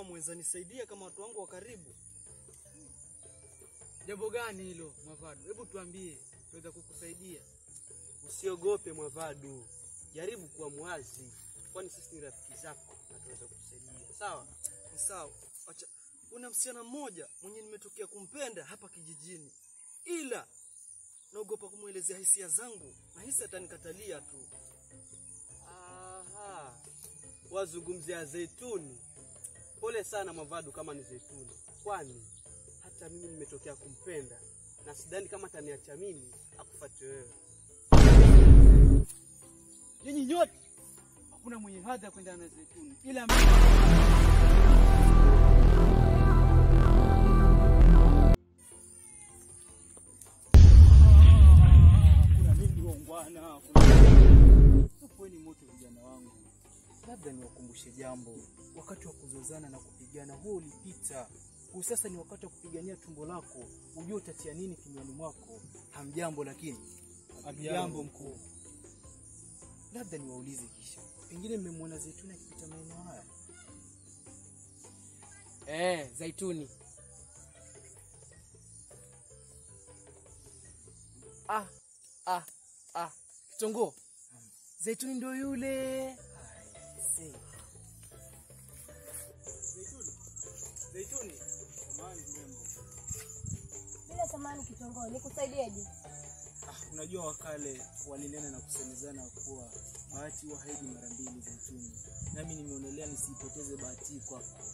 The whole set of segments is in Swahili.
kama mweza nisaidia kama watu wangu wa karibu. Jambo gani hilo Mwavadu? Hebu tuambie, tuweza kukusaidia. Usiogope Mwavadu, jaribu kuwa mwazi, kwani sisi ni rafiki zako na tunaweza kukusaidia. Sawa? Ni sawa, acha. Kuna msichana mmoja mwenye nimetokea kumpenda hapa kijijini, ila naogopa kumwelezea hisia zangu, na hisi atanikatalia tu. Aha, wazungumzia Zeituni. Pole sana Mwavadu kama ni Zeituni, kwani hata mimi nimetokea kumpenda na sidhani kama ataniacha mimi akufuate wewe. Nyinyi nyote hakuna mwenye hadhi ya kwenda na Zeituni ila Labda jambo. Wakati wa kuzozana na kupigana huo ulipita. Huu sasa ni wakati wa kupigania tumbo lako. Ujue utatia nini kinywani mwako. Hamjambo lakini. Hamjambo mkuu. Labda niwaulize kisha, pengine mmemwona Zaituni akipita maeneo haya? Eh, Zaituni. Ah, ah, ah. Kitongo. Zaituni ndo yule. Zaituni, Zaituni, samahani mrembo. Bila samani kitongo, nikusaidieje? Ah, unajua wakale walinena na kusemezana kuwa bahati huwa haiji mara mbili Zaituni, nami nimeonelea nisipoteze bahati kwako.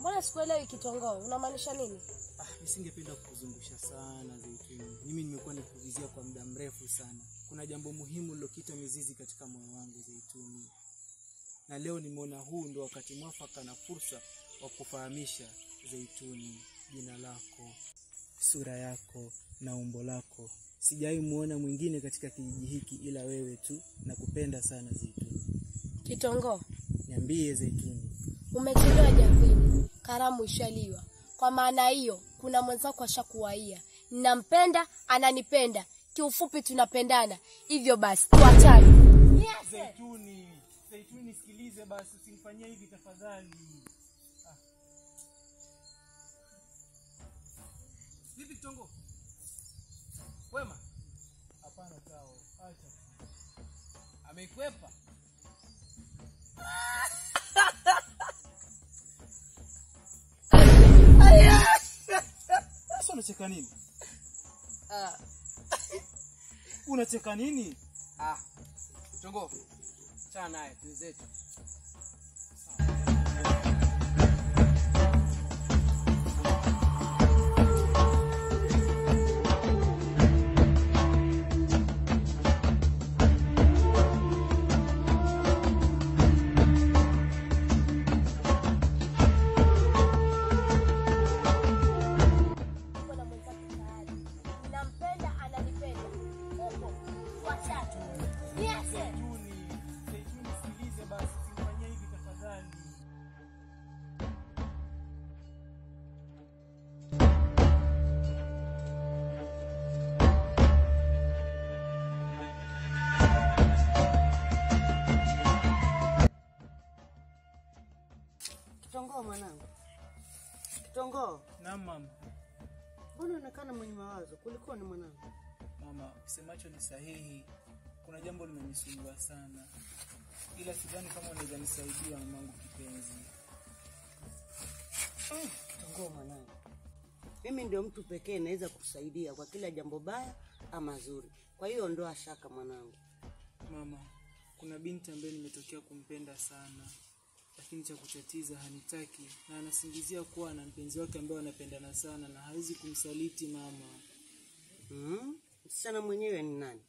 Mbona sikuelewi kitongo, unamaanisha nini? Ah, nisingependa kukuzungusha sana Zaituni. Mimi nimekuwa nikuvizia kwa muda mrefu sana. Kuna jambo muhimu lilokita mizizi katika moyo wangu Zaituni, na leo nimeona huu ndo wakati mwafaka na fursa wa kufahamisha Zaituni, jina lako, sura yako na umbo lako. Sijai muona mwingine katika kijiji hiki ila wewe tu. na kupenda sana Zeituni. Kitongo, Niambie Zeituni, umechelewa jambini, karamu ishaliwa. Kwa maana hiyo, kuna mwenzako ashakuwaia. Ninampenda, ananipenda. Kiufupi tunapendana. Hivyo basi, tuachane. Zaituni, Zaituni sikilize basi, usinifanyie hivi tafadhali. Vipi Kitongo? Wema? Hapana tao. acha. Amekwepa? Sasa unacheka nini? Ah, Unacheka nini? ah. Kitongo. Chana naye, tuzetu. Uko mwanangu, Kitongoo, Naam mama. mbona unaonekana mwenye mawazo? Kulikoni mwanangu? Mama, usemacho ni sahihi. Kuna jambo limenisumbua sana, ila sidhani kama unaweza nisaidia mamangu kipenzi. Kitongoo mwanangu, mimi ndio mtu pekee naweza kusaidia kwa kila jambo baya ama zuri. Kwa hiyo ondoa shaka mwanangu. Mama, kuna binti ambaye nimetokea kumpenda sana, lakini cha kutatiza hanitaki na anasingizia kuwa na mpenzi wake ambaye anapendana sana na hawezi kumsaliti mama. Mm? Msichana mwenyewe ni nani?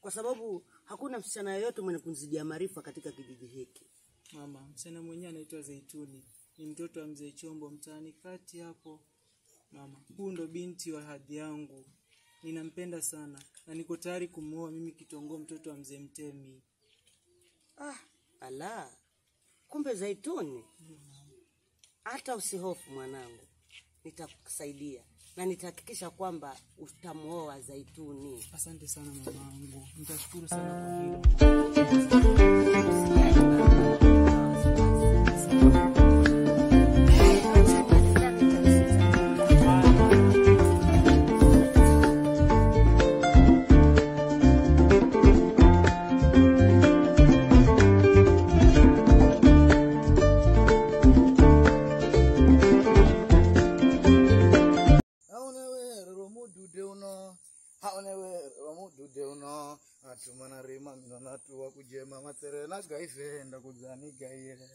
Kwa sababu hakuna msichana yoyote mwenye kunzidia maarifa katika kijiji hiki. Mama, msichana mwenyewe anaitwa Zaituni, ni mtoto wa mzee Chombo mtaani kati hapo. Mama, huu ndo binti wa hadhi yangu, ninampenda sana na niko tayari kumwoa mimi Kitongoo, mtoto wa mzee Mtemi. Ah, ala, kumbe Zaituni. Hata usihofu mwanangu, nitakusaidia na nitahakikisha kwamba utamuoa Zaituni. Asante sana mamangu, nitashukuru sana kwa hilo. nhagaivhenda kudzani gaiyera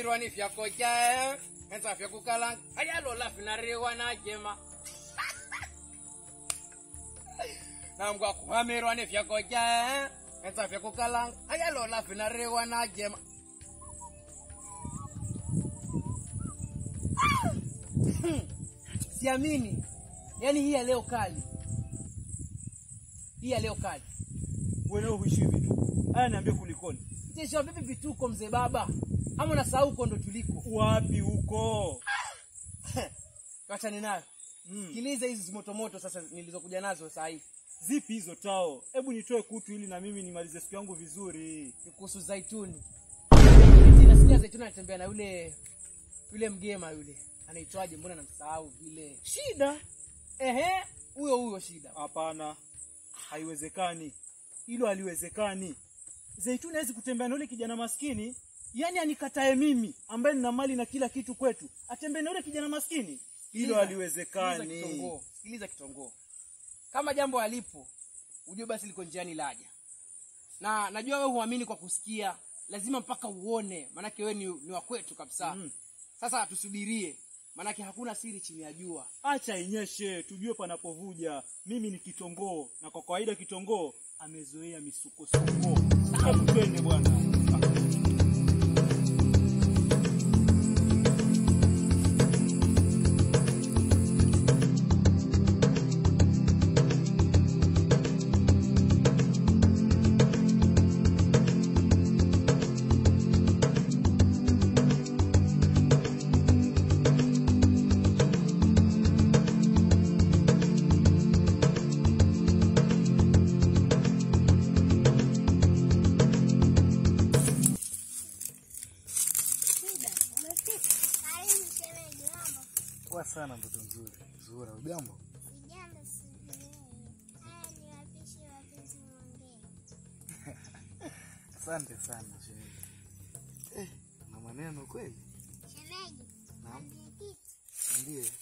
kuhamirwa ni fyako jae enza fyakukala ayalola vinariwa na jema. Nambwa kuhamirwa ni fyako jae enza fyakukala ayalola vinariwa na jema. Siamini yani hii ya leo kali. Hii ya leo kali. Wewe huishi vitu. aya niambie kulikoni. sio vipi vituko mzee baba ama unasahau huko ndo tuliko Wapi huko? wachane nayo sikiliza hizi motomoto sasa nilizokuja nazo saa hii Zipi hizo tao? Hebu nitoe kutu ili na mimi nimalize siku yangu vizuri. kuhusu zaituni nasikia zaituni anatembea na yule yule mgema yule anaitwaje mbona namsahau vile Shida? ehe huyo huyo shida Hapana. Haiwezekani. Hilo haliwezekani. Zaituni hawezi kutembea na yule kijana maskini, yaani anikatae mimi ambaye nina mali na kila kitu kwetu, atembee na yule kijana maskini. Hilo haliwezekani. sikiliza kitongoo kama jambo alipo ujue basi liko njiani laja na najua wewe huamini kwa kusikia lazima mpaka uone maanake wewe ni, ni wa kwetu kabisa Mm. sasa tusubirie maanake hakuna siri chini ya jua Acha inyeshe, tujue panapovuja. Mimi ni kitongoo, na kwa kawaida kitongoo amezoea misukosuko. Twende bwana. Asante sana shemeji. Eh, na maneno kweli? Shemeji, Naam. Ndiye.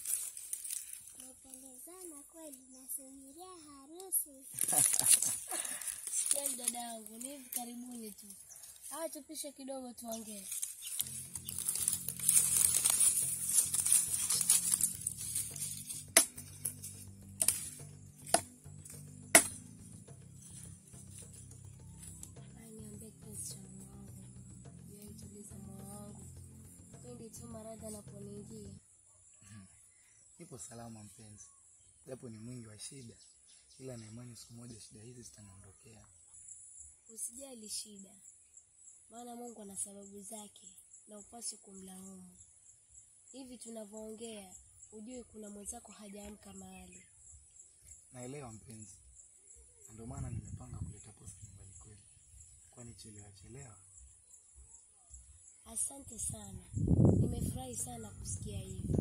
Tumependezana kweli, nasubiria harusi. Kweli dada yangu, ni hivi karibuni tu. Hawa tupishe kidogo tuongee. Maradhi anaponiingia. Nipo salama mpenzi, japo ni mwingi wa shida, ila na imani siku moja shida hizi zitaniondokea. Usijali shida, maana Mungu ana sababu zake na upasi kumlaumu. Hivi tunavyoongea, ujue kuna mwenzako hajaamka mahali. Naelewa mpenzi, ndio maana nimepanga kuleta posti nyumbani kwenu, kwani chelewa chelewa Asante sana, nimefurahi sana kusikia hivi.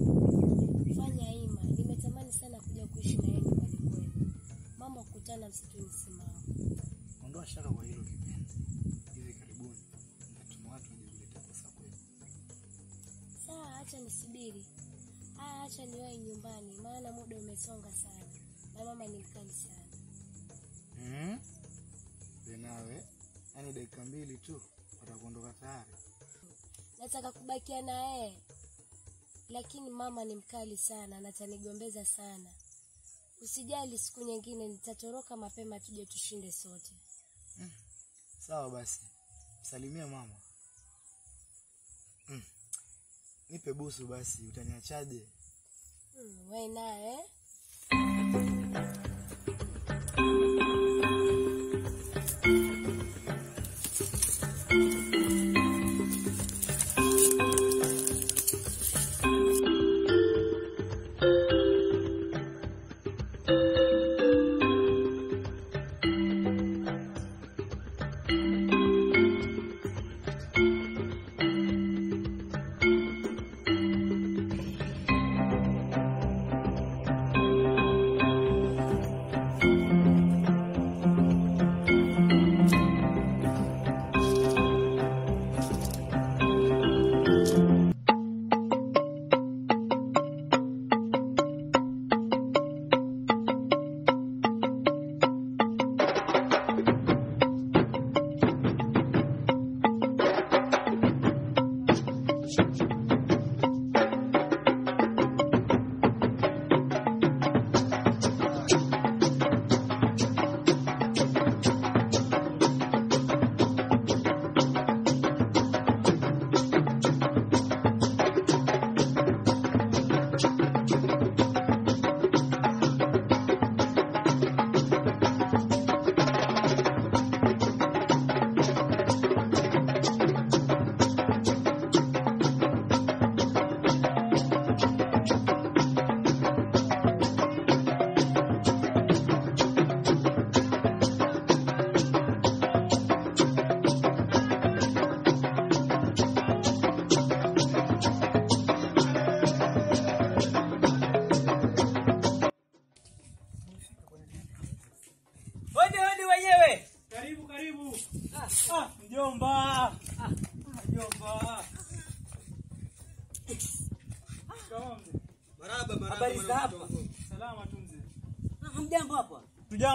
Fanya ima, nimetamani sana kuja kuishi na yeye nyumbani kwenu. Mama kukutana msituni simama. Ondoa shaka kwa hilo kipenzi. Hivi karibuni nitatuma watu waje kuleta pesa kwenu. Sawa, acha nisubiri. Haya, acha niwahi nyumbani, maana muda umesonga sana na mama ni mkali sana. Mhm. Nawe yaani dakika mbili tu watakuondoka tayari. Nataka kubakia na yeye lakini mama ni mkali sana na atanigombeza sana usijali siku nyingine nitatoroka mapema tuje tushinde sote Mm. Sawa basi, salimia mama. Mm. Nipe busu basi, utaniachaje? Mm, wewe naye Hodi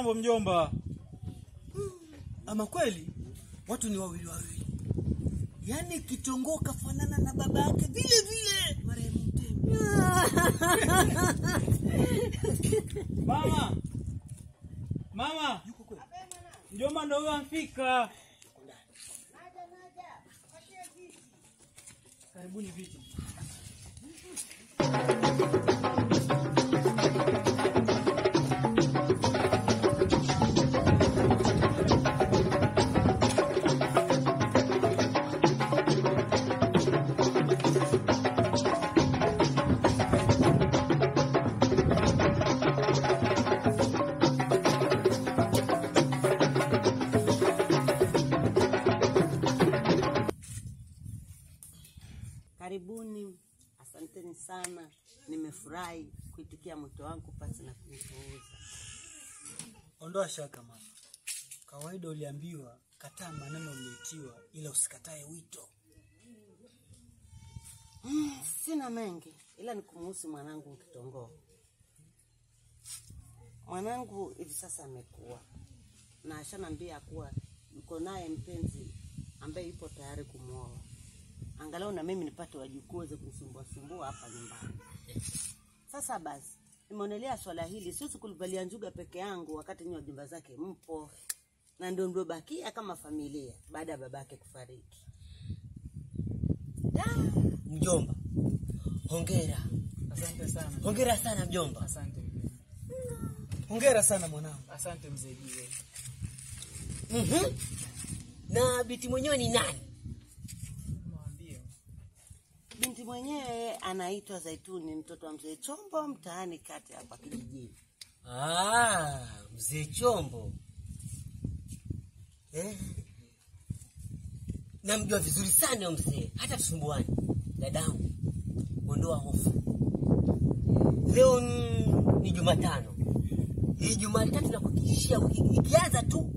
Tujambo mjomba. Ama kweli watu ni wawili wawili, yaani kitongo kafanana na baba yake vile vile marehemu. Mama. Mama. Mjomba ndo huyo amfika. Karibuni viti. Ondoa shaka mama, kawaida uliambiwa kataa maneno uliyoitiwa, ila usikatae wito. Mm, sina mengi ila ni kumuhusu mwanangu Kitongoo. Mwanangu hivi sasa amekuwa na ashanambia kuwa yuko naye mpenzi ambaye yupo tayari kumwoa, angalau na mimi nipate wajukuu waweze kunisumbua sumbua hapa nyumbani. Sasa basi, nimeonelea swala hili siwezi kulivalia njuga peke yangu, wakati nyinyi wajumba zake mpo na ndio mliobakia kama familia baada ya babake kufariki. Mjomba, hongera, Asante sana, hongera sana mjomba. asante mjomba. Hongera sana mwanangu. asante mzee Jiwe. Mhm. Na biti mwenyewe ni nani? Binti mwenyewe anaitwa Zaituni, mtoto wa mzee Chombo, mtaani kati hapa kijijini. Ah, mzee Chombo. Eh. Namjua vizuri sana mzee, hata tusumbuani. Dadangu, ondoa hofu. Leo ni Jumatano. Hii Jumatatu nakuhakikishia ikianza tu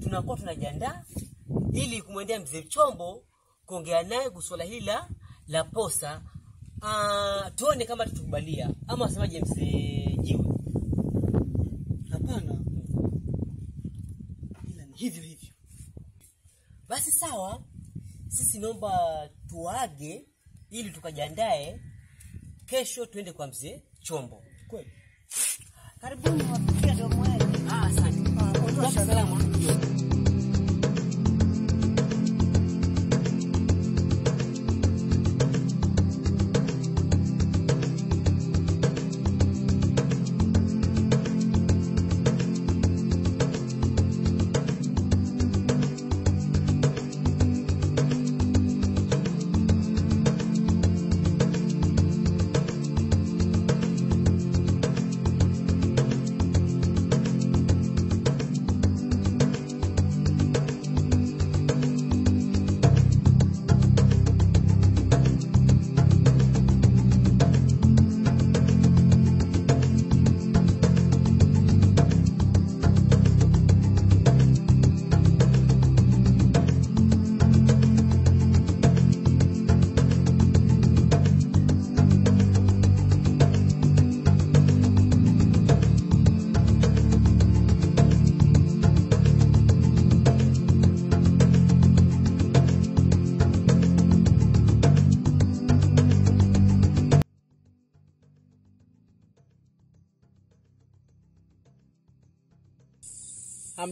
tunakuwa tunajiandaa ili kumwendea mzee Chombo kuongea naye kuswala swala hili la la posa. uh, tuone kama tutukubalia ama wasemaje mzee Jiwe. Hapana, ila ni hivyo hivyo. Basi sawa, sisi naomba tuage ili tukajiandae kesho tuende kwa mzee Chombo. Kweli. Karibuni wafikia domo yetu. Ah, asante. Salama.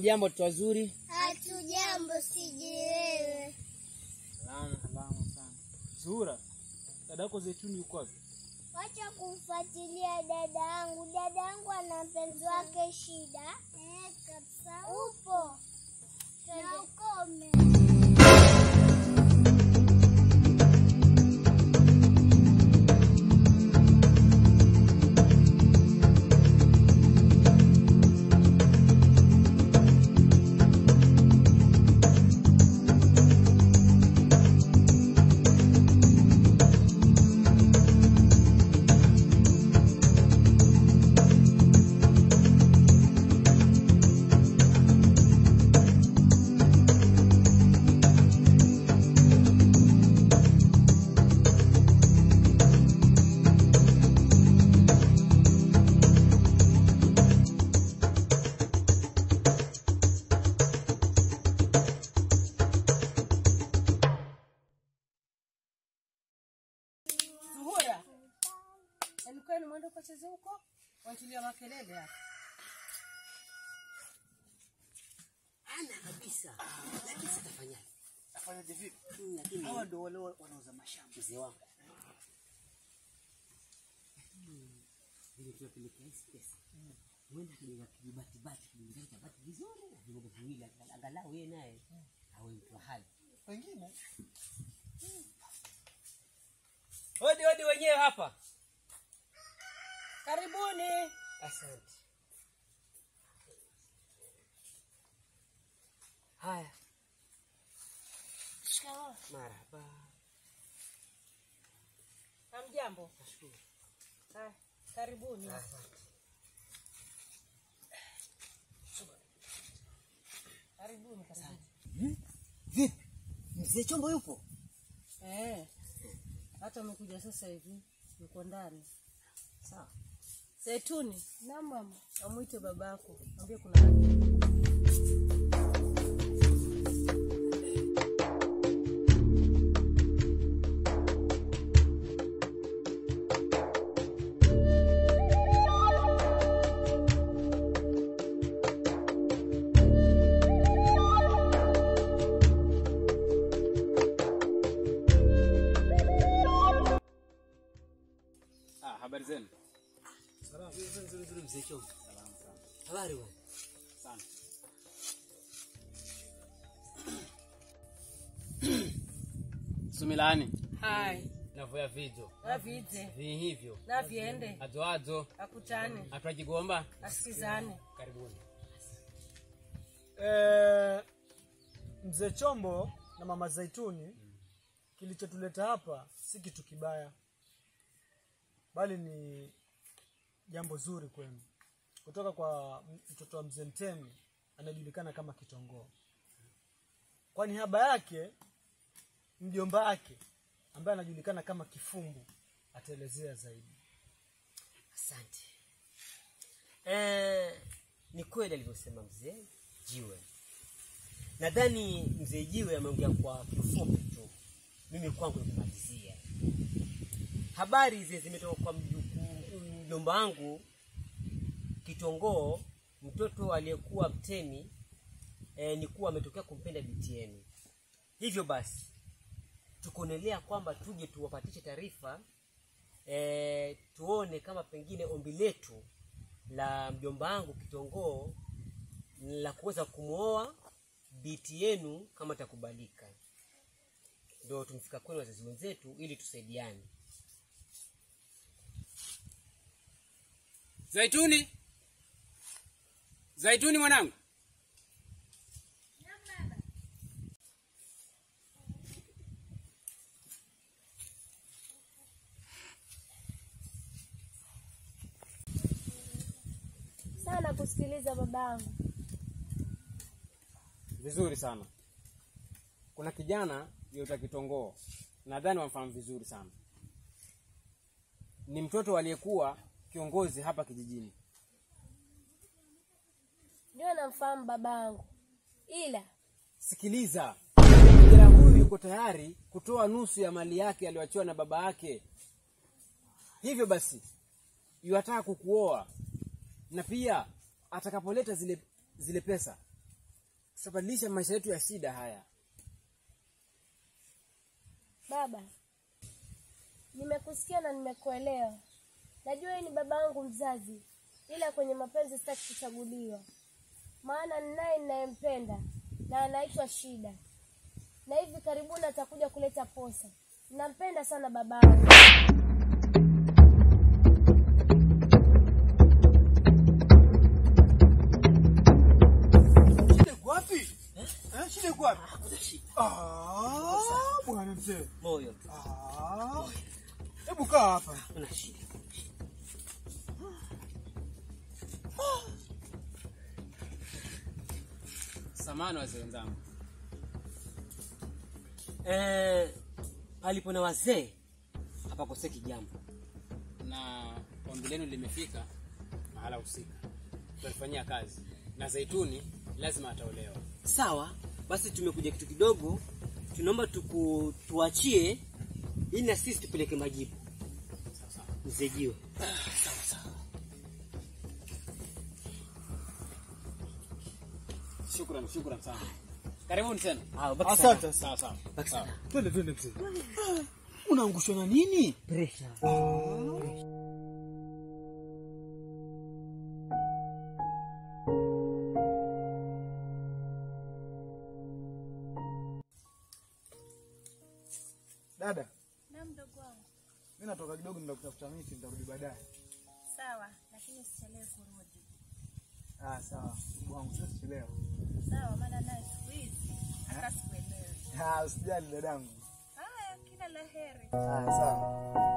Hamjambo watoto wazuri. Hatujambo, sijiwewe. salama salama sana. Zuhura, dadako Zaituni yuko wapi? Wacha kumfuatilia dada yangu. Dada yangu ana mpenzi wake shida. Eh, kabisa. Upo na ukome. Wantulia makelele hapa. ana kabisa. Lakini sitafanyaje? Afanyaje vipi? Mm, Lakini Hawa ndio wale wanauza mashamba. mzee wangu vile tunapelekea hizi pesa huenda kijenga kijibatibati kijenga bati vizuri na vigogo viwili angalau yeye naye awe mtu hali Pengine Hodi hodi wenyewe hapa. Karibuni. asante haya Shikamoo. marhaba Hamjambo? Haya, karibuni. Asante. Karibuni, karibuni. Vipi? Mzee Chombo yupo? Eh, hata umekuja sasa hivi, yuko ndani. Sawa. Zaituni, Na mama, amwite babako, mwambie kuna Sumilani. Hai, navuya vidzo. navidze, vihivyo naviende, Adzo adzo. akutane, Atwajigomba. asikizane. Karibuni. e, mzee Chombo na mama Zaituni, kilichotuleta hapa si kitu kibaya, bali ni jambo zuri kwenu, kutoka kwa mtoto wa mzee Mtemi anajulikana kama Kitongoo, kwani haba yake mjomba wake ambaye anajulikana kama Kifumbu ataelezea zaidi. Asante. Eh, ni kweli alivyosema mzee Jiwe. Nadhani mzee Jiwe ameongea kwa kifupi tu. Mimi kwangu nikumalizia. Habari hizi zimetoka kwa mjomba wangu Kitongoo, mtoto aliyekuwa mtemi eh, ni kuwa ametokea kumpenda binti yenu. Hivyo basi tukonelea kwamba tuje tuwapatishe taarifa e, tuone kama pengine ombi letu la mjomba wangu Kitongoo la kuweza kumwoa binti yenu kama takubalika. Ndio tumfika kwenu wazazi wenzetu ili tusaidiane. Zaituni. Zaituni mwanangu. Kusikiliza babangu. Vizuri sana. Kuna kijana yuta Kitongoo, nadhani wamfahamu vizuri sana. Ni mtoto aliyekuwa kiongozi hapa kijijini. Ndio namfahamu babangu, ila Sikiliza, kijana huyu yuko tayari kutoa nusu ya mali yake aliyoachiwa na baba yake. Hivyo basi, yuataka kukuoa na pia atakapoleta zile zile pesa tutabadilisha maisha yetu ya shida haya. baba, nimekusikia na nimekuelewa. Najua yeye ni baba yangu mzazi, ila kwenye mapenzi sitaki kuchaguliwa, maana ninaye ninayempenda na anaitwa Shida, na hivi karibuni atakuja kuleta posa. Nampenda sana baba Shida Eh, shida Hakuna shida. Ah, bwana mzee. Moyo Ah. Hebu kaa hapa. una shida. Samani wazee wenzangu, Eh, palipo na wazee hapakoseki jambo. na ombi lenu limefika mahala husika, tutafanyia kazi na Zaituni lazima ataolewa. Sawa, basi tumekuja kitu kidogo, tunaomba tuku, tuachie ili na sisi tupeleke majibu. Mzee shukran sana. Karibuni tena. Ah, Asante. Sawa sawa. Sana. Twende twende mzee. Unaangushwa na nini? Pressure. Usijali dadangu. Haya, kila la heri. Ah, sawa.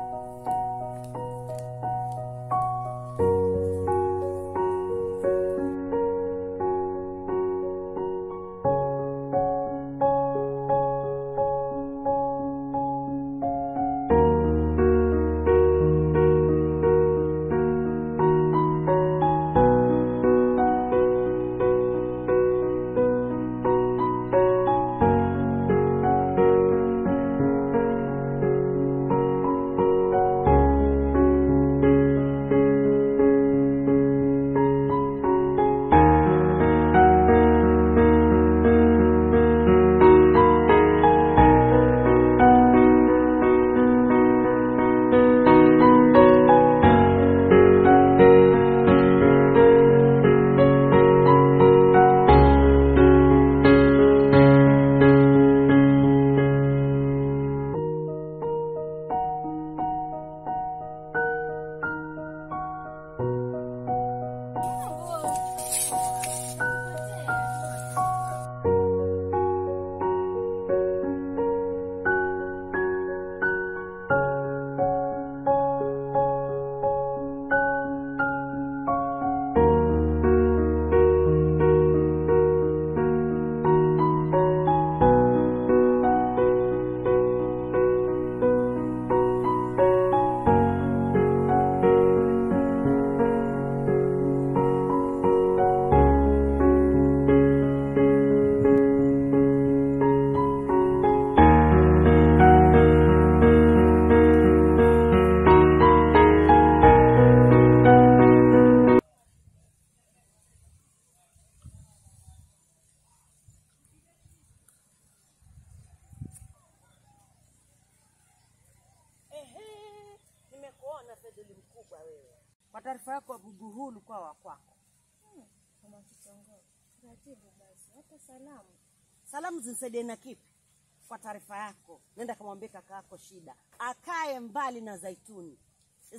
Yako Shida akae mbali na Zaituni.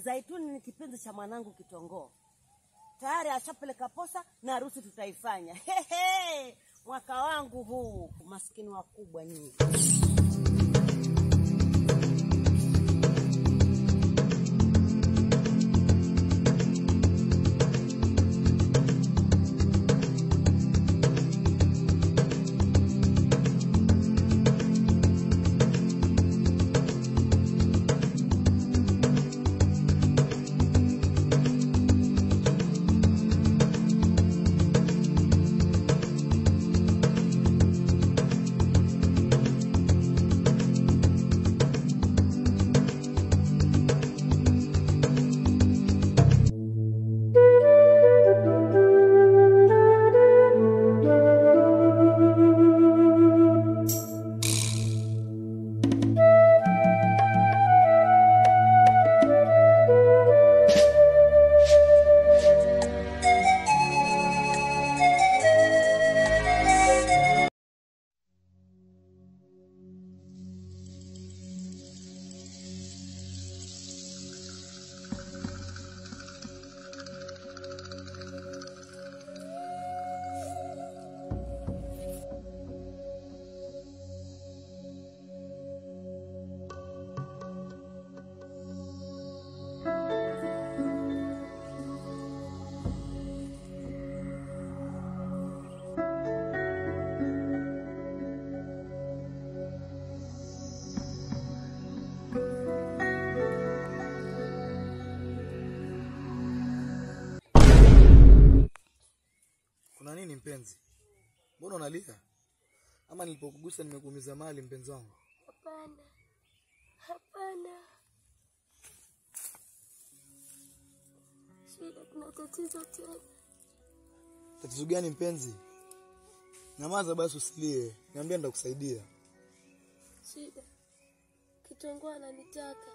Zaituni ni kipenzi cha mwanangu Kitongoo, tayari ashapeleka posa na harusi tutaifanya. Hehe, mwaka wangu huu, maskini wakubwa nyinyi. Mbona unalia? Ama nilipokugusa nimekuumiza mali mpenzi wangu? Hapana, hapana. Shida, kuna tatizo tena. Tatizo gani mpenzi? Nyamaza basi usilie. Niambia nitakusaidia. Shida, Kitongoa ananitaka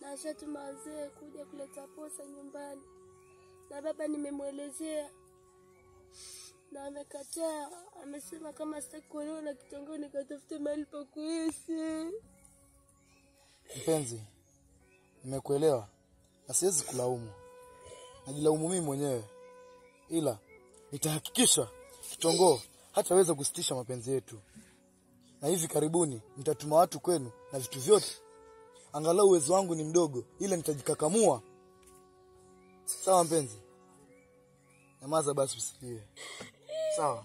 na ashatuma wazee kuja kuleta posa nyumbani, na baba nimemwelezea na amekataa. Amesema kama sitaki kuolewa na Kitongoo nikatafute mahali pa kuishi. Mpenzi, nimekuelewa na siwezi kulaumu. Najilaumu mimi mwenyewe. Ila nitahakikisha Kitongoo hataweza kusitisha mapenzi yetu. Na hivi karibuni nitatuma watu kwenu na vitu vyote. Angalau uwezo wangu ni mdogo, ila nitajikakamua. Sawa mpenzi? Nyamaza basi usilie. Sawa.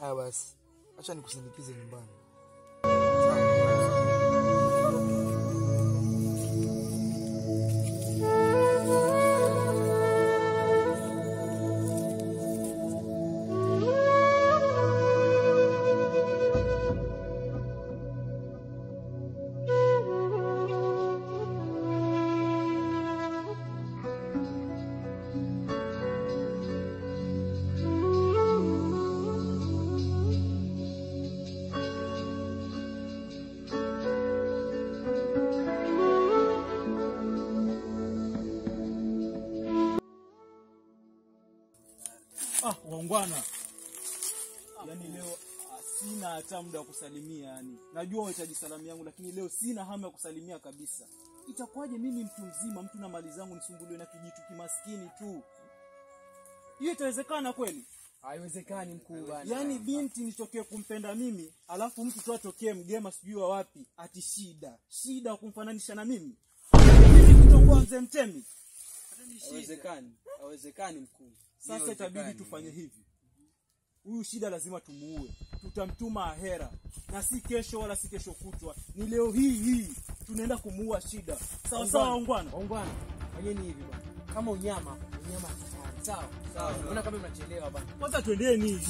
Haya basi. Acha nikusindikize nyumbani. Waungwana. Yaani leo ah, sina hata muda wa kusalimia yani. Najua unahitaji salamu yangu lakini leo sina hamu ya kusalimia kabisa. Itakuwaje mimi mtu mzima, mtu na mali zangu nisumbuliwe na kijitu kimaskini tu? Hiyo itawezekana kweli? Haiwezekani mkuu bwana. Yaani binti nitokee kumpenda mimi, alafu mtu tu atokee mgema sijui wa wapi, ati shida. Shida kumfananisha na mimi. Mimi kutokuwa mzee mtemi. Haiwezekani. Haiwezekani mkuu. Sasa itabidi tufanye hivi. Huyu shida lazima tumuue. Tutamtuma ahera, na si kesho wala si kesho kutwa, ni leo hii hii tunaenda kumuua shida. Sawa sawa, ungwana. Waungwana. Fanyeni hivi bwana. Kama unyama, unyama. Sawa. Sawa. Unaona kama mnachelewa bwana. Kwanza twendeni.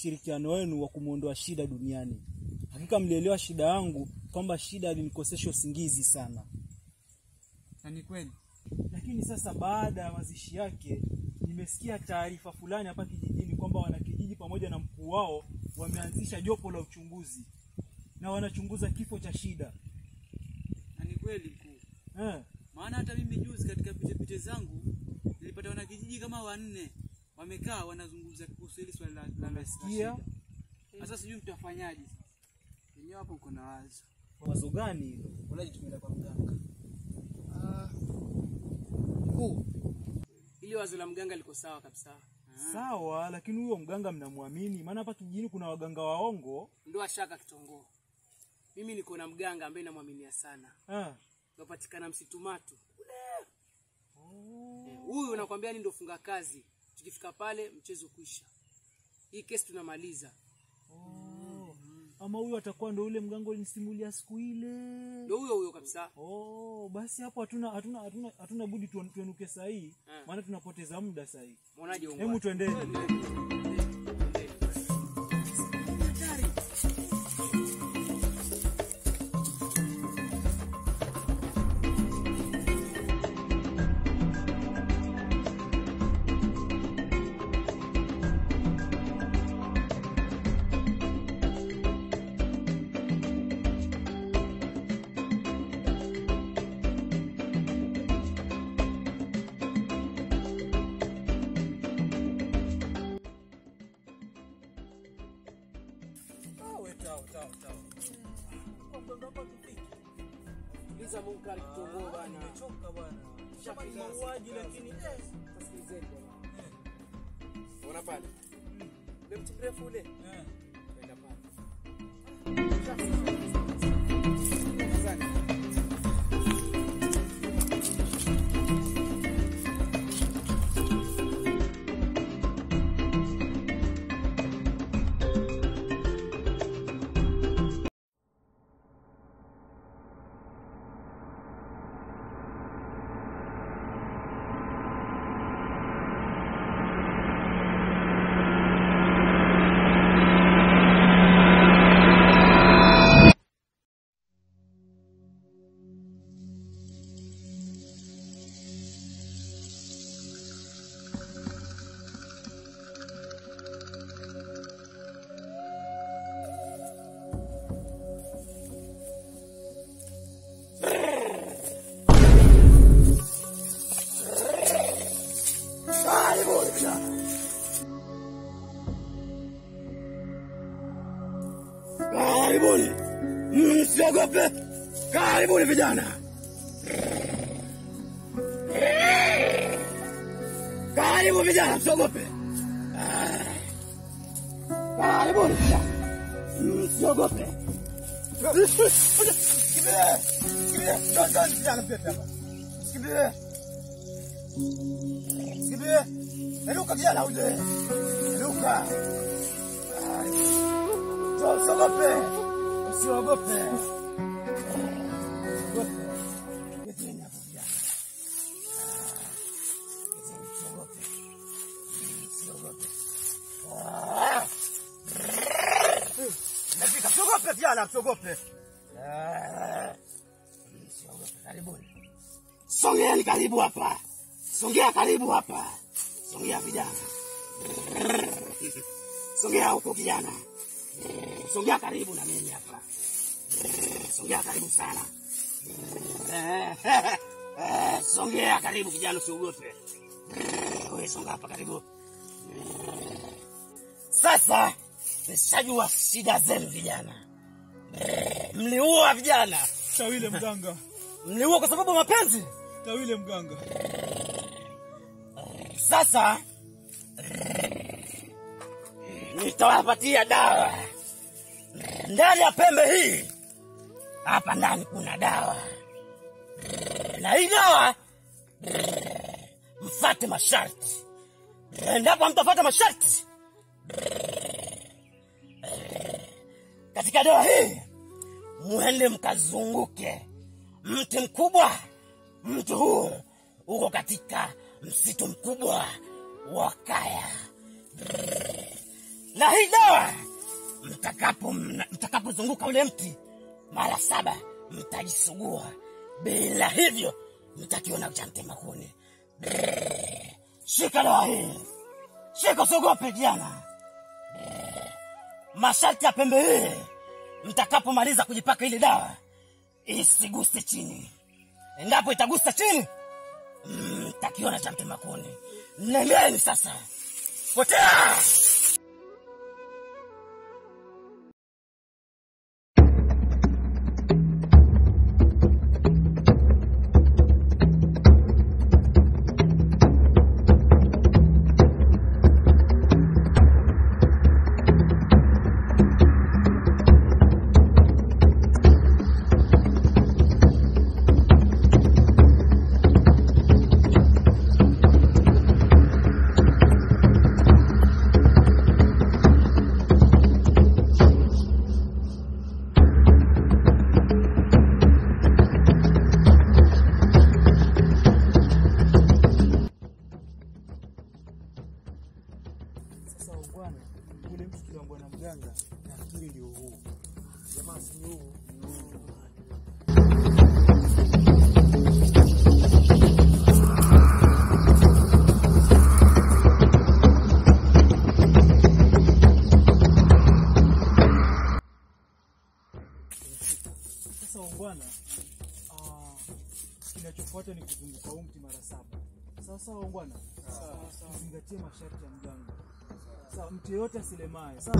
Ushirikiano wenu wa kumwondoa shida duniani. Hakika mlielewa shida yangu kwamba shida alinikosesha usingizi sana, Na ni kweli. Lakini sasa baada ya mazishi yake nimesikia taarifa fulani hapa kijijini kwamba wanakijiji pamoja na mkuu wao wameanzisha jopo la uchunguzi na wanachunguza kifo cha shida na ni kweli mkuu, eh. maana hata mimi juzi katika pitepite zangu nilipata wanakijiji kama wanne wamekaa wanazungumza kuhusu hili swali la, Nimesikia. shida. Sasa sijui mtafanyaje sasa. Wenyewe hapo uko na wazo. Wazo gani hilo? Unajitumia kwa mganga. Ah. Mkuu, ili wazo la mganga liko sawa kabisa. Sawa, lakini huyo mganga mnamwamini? Maana hapa kijijini kuna waganga waongo. Ndio ashaka kitongoo. Mimi niko na mganga ambaye namwaminia sana. Ah. Napatikana msitumatu. Huyu Eh, E, nakwambia ni ndio funga kazi. Tukifika pale mchezo kuisha. Hii kesi tunamaliza. oh. Ama huyo atakuwa ndo ule mgango ulinisimulia siku ile. Ndio huyo huyo kabisa. Oh, basi hapo hatuna hatuna hatuna hatuna budi tuonuke sahihi, Ah. maana tunapoteza muda sahihi. Mwonaje ungwa? Hebu tuendeni. Mauaji lakini Sikilizeni bwana. Unaona pale? Ule mti mrefu ule. Usiogope. Ah. Usiogope, karibuni. Songeeni karibu hapa. Songea karibu hapa. Songea vijana. Songea huko kijana. Songea karibu na mimi hapa. Songea karibu sana. Songea karibu kijana, usiogope. Wewe songa hapa karibu. Sasa nishajua shida zenu vijana. Mliua vijana, Tawile mganga, mliua kwa sababu mapenzi. tawile mganga. Sasa nitawapatia dawa ndani ya pembe hii. Hapa ndani kuna dawa, na hii dawa mfate masharti. Endapo hamtafata masharti katika dawa hii, muende mkazunguke mti mkubwa. Mti huu uko katika msitu mkubwa wa Kaya. na hii dawa mtakapo mtakapozunguka ule mti mara saba mtajisugua, bila hivyo mtakiona cha mtema. Shika dawa hii, shika, usiogope kijana. Masharti ya pembe hii, mtakapomaliza kujipaka ile dawa isiguse chini. Endapo itagusa chini, mtakiona cha mtema kuni. Nendeni sasa, potea! Kinachofuata ni kuzunguka umti mti mara saba. Sawa sawa bwana, zingatie masharti ya mganga. Sawa, mtu yeyote asilemae. Sawa.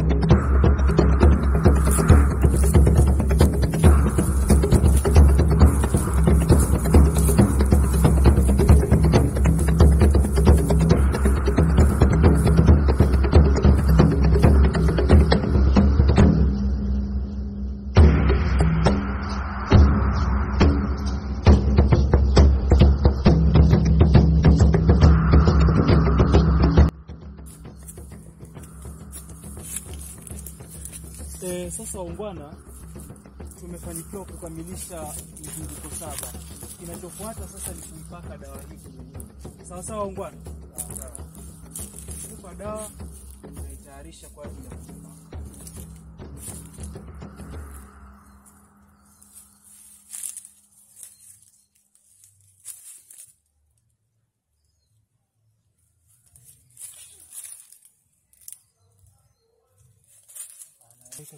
Ungwana, tumefanikiwa kukamilisha mzunguko saba. Kinachofuata sasa ni kumpaka dawa hii kwenye. Sawa sawa ungwana? Kupa dawa tunaitayarisha kwa ajili ya kupaka.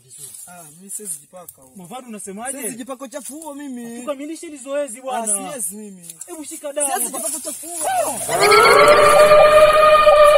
Vizuri. Ah, mimi siwezi jipaka huo. Mavadu unasemaje? Siwezi jipaka uchafu huo mimi. Tukamilishe hili zoezi bwana. Ah, siwezi mimi. Hebu shika dawa. Siwezi jipaka uchafu huo.